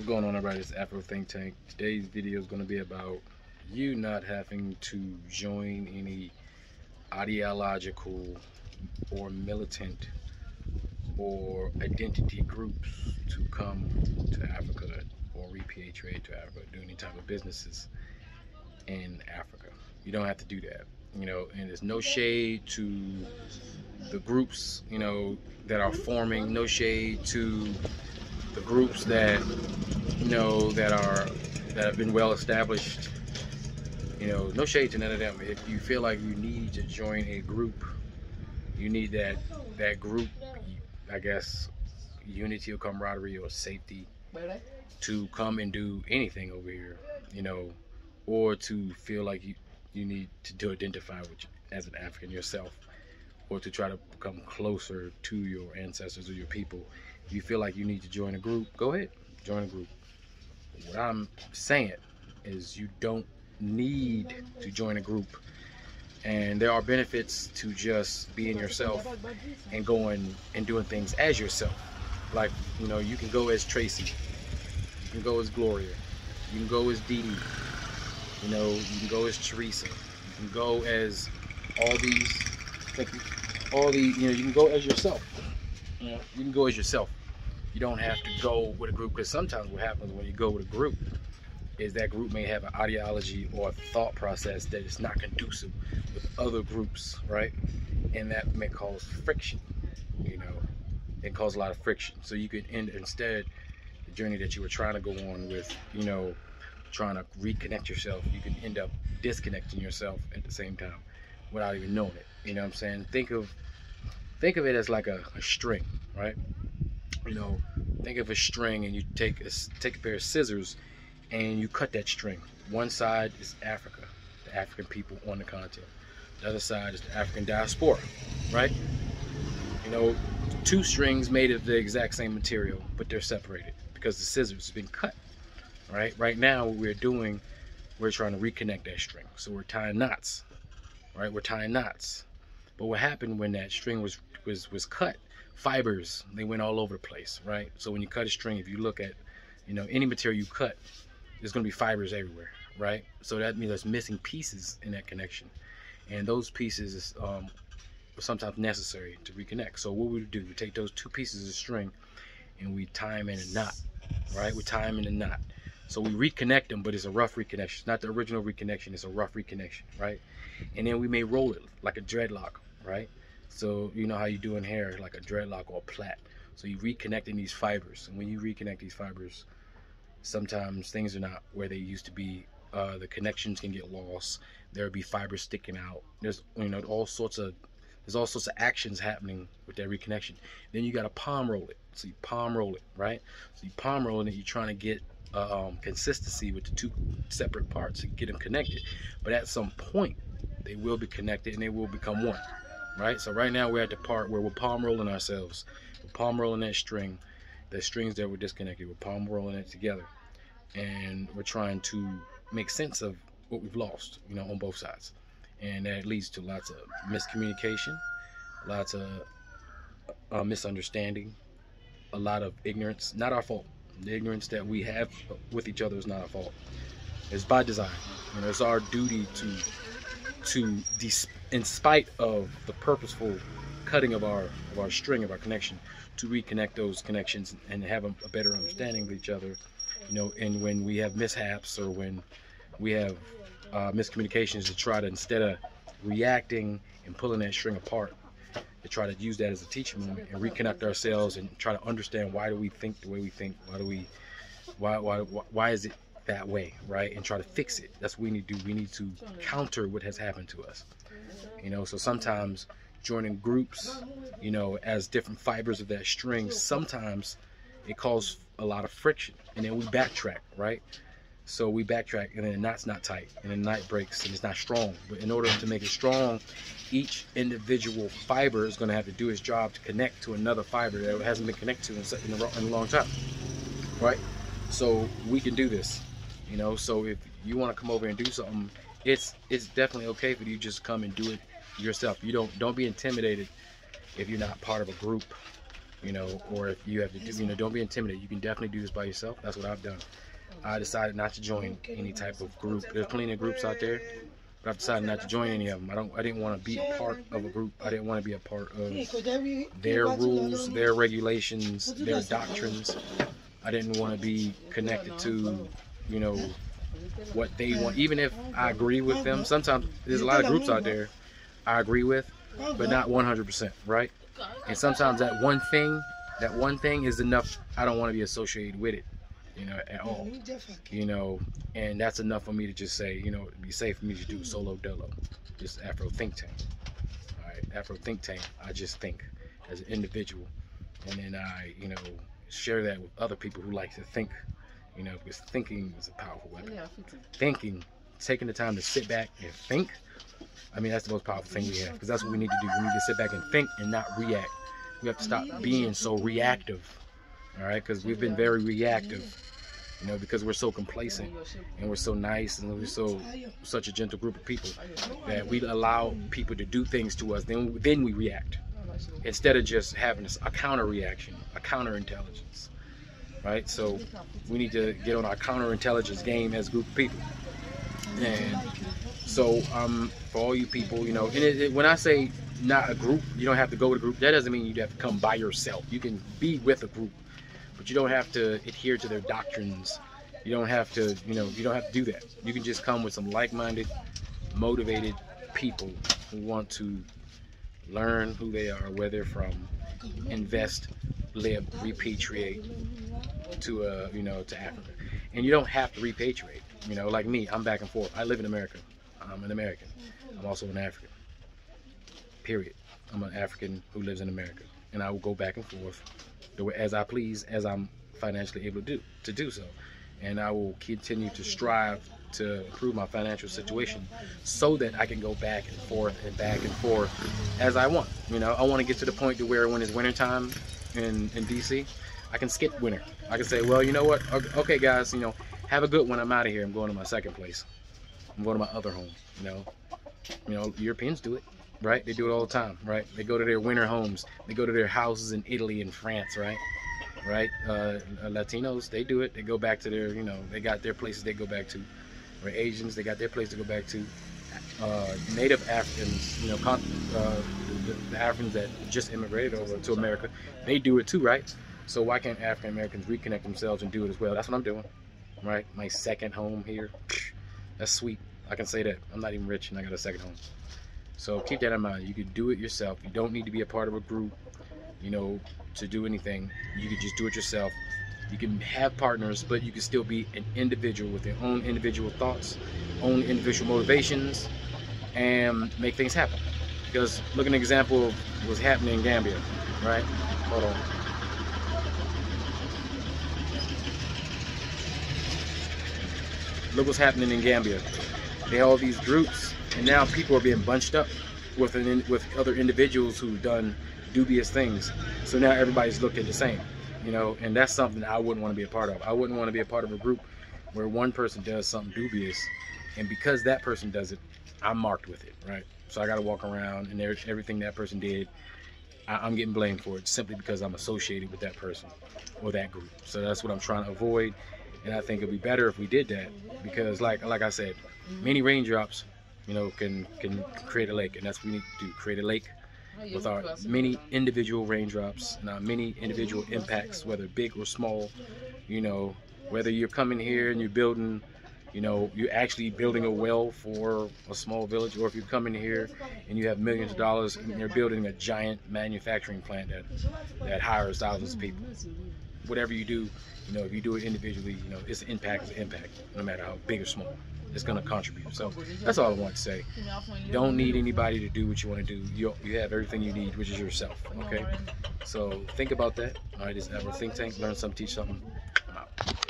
What's going on everybody? It's Afro Think Tank. Today's video is going to be about you not having to join any ideological or militant or identity groups to come to Africa or repatriate to Africa, do any type of businesses in Africa. You don't have to do that. You know, and there's no shade to the groups, you know, that are forming, no shade to the groups that know that are that have been well established you know no shade to none of them. If you feel like you need to join a group you need that that group i guess unity or camaraderie or safety to come and do anything over here you know or to feel like you you need to, to identify with as an african yourself or to try to become closer to your ancestors or your people. If you feel like you need to join a group go ahead join a group what I'm saying is you don't need to join a group. And there are benefits to just being yourself and going and doing things as yourself. Like, you know, you can go as Tracy. You can go as Gloria. You can go as Dee Dee. You know, you can go as Teresa. You can go as all these, all the, you know, you can go as yourself. You know, you can go as yourself you don't have to go with a group because sometimes what happens when you go with a group is that group may have an ideology or a thought process that is not conducive with other groups, right? And that may cause friction, you know, it cause a lot of friction. So you could end instead the journey that you were trying to go on with, you know, trying to reconnect yourself, you can end up disconnecting yourself at the same time without even knowing it. You know what I'm saying? Think of think of it as like a, a string, right? You know, think of a string and you take a, take a pair of scissors and you cut that string. One side is Africa, the African people on the continent. The other side is the African diaspora, right? You know, two strings made of the exact same material, but they're separated because the scissors have been cut, right? Right now, what we're doing, we're trying to reconnect that string. So we're tying knots, right? We're tying knots. But what happened when that string was was was cut fibers they went all over the place right? So when you cut a string if you look at you know any material you cut there's going to be fibers everywhere right? So that means there's missing pieces in that connection. And those pieces is um, sometimes necessary to reconnect. So what we do we take those two pieces of string and we tie them in a knot right? We tie them in a knot. So we reconnect them but it's a rough reconnection. It's not the original reconnection it's a rough reconnection right? And then we may roll it like a dreadlock right so you know how you do in hair, like a dreadlock or a plait. So you're reconnecting these fibers, and when you reconnect these fibers, sometimes things are not where they used to be. Uh, the connections can get lost. There'll be fibers sticking out. There's you know all sorts of there's all sorts of actions happening with that reconnection. Then you got to palm roll it. So you palm roll it, right? So you palm rolling it. You're trying to get uh, um, consistency with the two separate parts and get them connected. But at some point, they will be connected and they will become one right? So right now we're at the part where we're palm rolling ourselves. We're palm rolling that string, the strings that were disconnected. We're palm rolling it together, and we're trying to make sense of what we've lost, you know, on both sides, and that leads to lots of miscommunication, lots of uh, misunderstanding, a lot of ignorance. Not our fault. The ignorance that we have with each other is not our fault. It's by design. Know, it's our duty to to in spite of the purposeful cutting of our of our string of our connection to reconnect those connections and have a, a better understanding of each other you know and when we have mishaps or when we have uh, miscommunications to try to instead of reacting and pulling that string apart to try to use that as a teaching moment and reconnect ourselves and try to understand why do we think the way we think? Why do we why why why is it that way, right? And try to fix it. That's what we need to do. We need to counter what has happened to us. You know, so sometimes joining groups, you know, as different fibers of that string, sometimes it causes a lot of friction. And then we backtrack, right? So we backtrack and then the knot's not tight and the knot breaks and it's not strong. But in order to make it strong, each individual fiber is going to have to do its job to connect to another fiber that hasn't been connected to in a long time, right? So we can do this you know so if you want to come over and do something it's it's definitely okay for you just come and do it yourself you don't don't be intimidated if you're not part of a group you know, or if you have to do, you know, don't be intimidated. You can definitely do this by yourself. That's what I've done. I decided not to join any type of group. There's plenty of groups out there, but I've decided not to join any of them. I don't. I didn't want to be a part of a group. I didn't want to be a part of their rules, their regulations, their doctrines. I didn't want to be connected to, you know, what they want. Even if I agree with them, sometimes there's a lot of groups out there I agree with, but not 100%, right? And sometimes that one thing, that one thing is enough. I don't want to be associated with it, you know, at all. You know, and that's enough for me to just say, you know, it'd be safe for me to do solo dolo, just Afro Think Tank. All right, Afro Think Tank. I just think as an individual, and then I, you know, share that with other people who like to think. You know, because thinking is a powerful weapon. Thinking, taking the time to sit back and think. I mean, that's the most powerful thing we have because that's what we need to do. We need to sit back and think and not react. We have to stop being so reactive. All right, because we've been very reactive. You know, because we're so complacent and we're so nice and we're so such a gentle group of people that we allow people to do things to us. Then then we react instead of just having a counter reaction, a counter intelligence right? So we need to get on our counterintelligence game as a group of people. And so um, for all you people, you know, and it, it, when I say not a group, you don't have to go with a group. That doesn't mean you have to come by yourself. You can be with a group, but you don't have to adhere to their doctrines. You don't have to, you know, you don't have to do that. You can just come with some like-minded, motivated people who want to learn who they are, where they're from, invest, live, repatriate, to uh, you know to Africa, and you don't have to repatriate. You know, like me, I'm back and forth. I live in America. I'm an American. I'm also an African. Period. I'm an African who lives in America, and I will go back and forth as I please, as I'm financially able to do to do so, and I will continue to strive to improve my financial situation so that I can go back and forth and back and forth as I want. You know, I want to get to the point to where when it's wintertime in, in DC, I can skip winter. I can say, well, you know what? Okay, guys, you know, have a good one. I'm out of here. I'm going to my second place. I'm going to my other home. You know, you know, Europeans do it, right? They do it all the time, right? They go to their winter homes. They go to their houses in Italy and France, right? Right? Uh, Latinos, they do it. They go back to their, you know, they got their places they go back to. Or Asians, they got their place to go back to. Uh, Native Africans, you know, uh, the, the Africans that just immigrated over to America, they do it too, right? So why can't African Americans reconnect themselves and do it as well? That's what I'm doing, right? My second home here. That's sweet. I can say that. I'm not even rich and I got a second home. So keep that in mind. You can do it yourself. You don't need to be a part of a group, you know, to do anything. You can just do it yourself. You can have partners, but you can still be an individual with your own individual thoughts, own individual motivations, and make things happen. Because look at an example of what's happening in Gambia, right? Hold on. Look what's happening in Gambia. They have all these groups, and now people are being bunched up with an, with other individuals who've done dubious things. So now everybody's looking the same, you know, and that's something I wouldn't want to be a part of. I wouldn't want to be a part of a group where one person does something dubious, and because that person does it, I'm marked with it, right? So I got to walk around, and there's everything that person did. I, am getting blamed for it simply because I'm associated with that person or that group. So that's what I'm trying to avoid and I think it'd be better if we did that because, like like I said, many raindrops, you know, can can create a lake, and that's what we need to do: create a lake with our many individual raindrops and our many individual impacts, whether big or small. You know, whether you're coming here and you're building, you know, you're actually building a well for a small village, or if you come in here and you have millions of dollars and you're building a giant manufacturing plant that that hires thousands of people whatever you do, you know, if you do it individually, you know, it's an impact is an impact, no matter how big or small. It's gonna contribute. So that's all I want to say. Don't need anybody to do what you want to do. You you have everything you need, which is yourself. Okay. So think about that. All right, this is Afro Think Tank. Learn something, teach something. I'm out.